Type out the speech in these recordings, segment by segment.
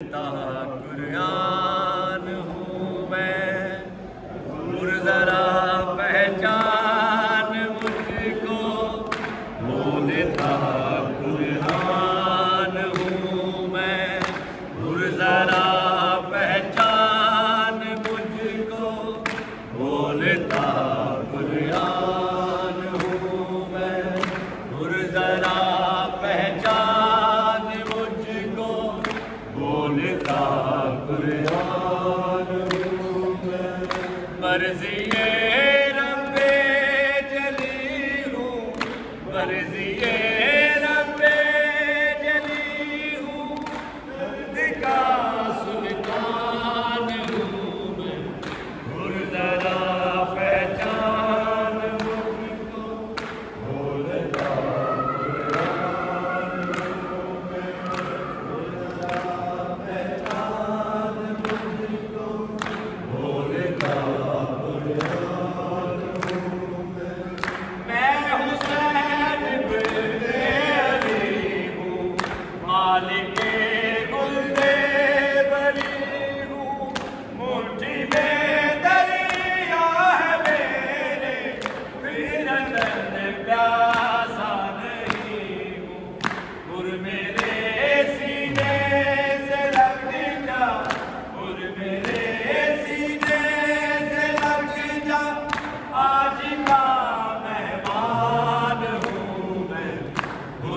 कुरान हूँ मैं। गुरजरा पहचान मुझको। बोलता कुरान हूँ मैं। गुरजरा पहचान मुझको। बोलता कुरान हूँ मैं। गुरजरा Parisienne.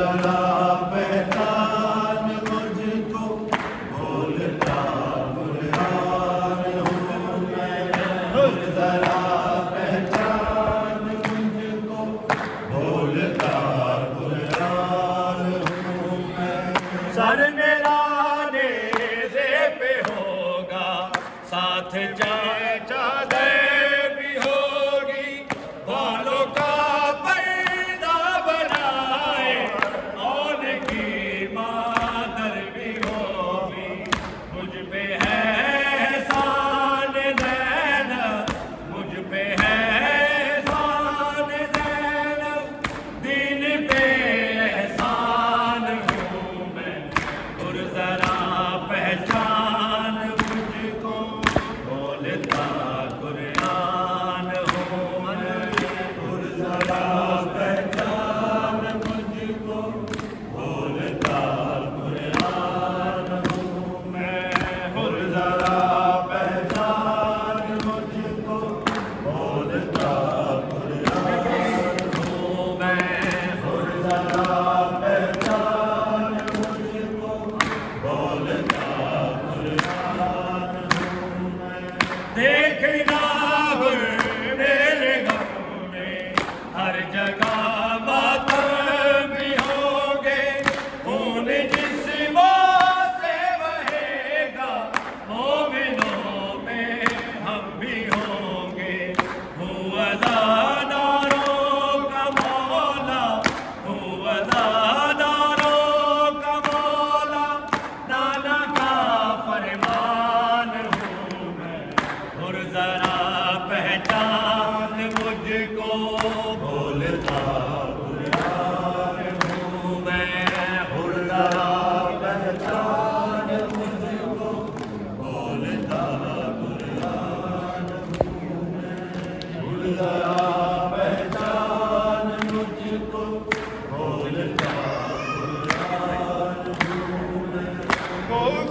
la पहचान मुझको बोलता पुरान हूँ मैं हुरदा पहचान मुझको बोलता पुरान हूँ मैं हुरदा पहचान मुझको बोलता पुरान हूँ मैं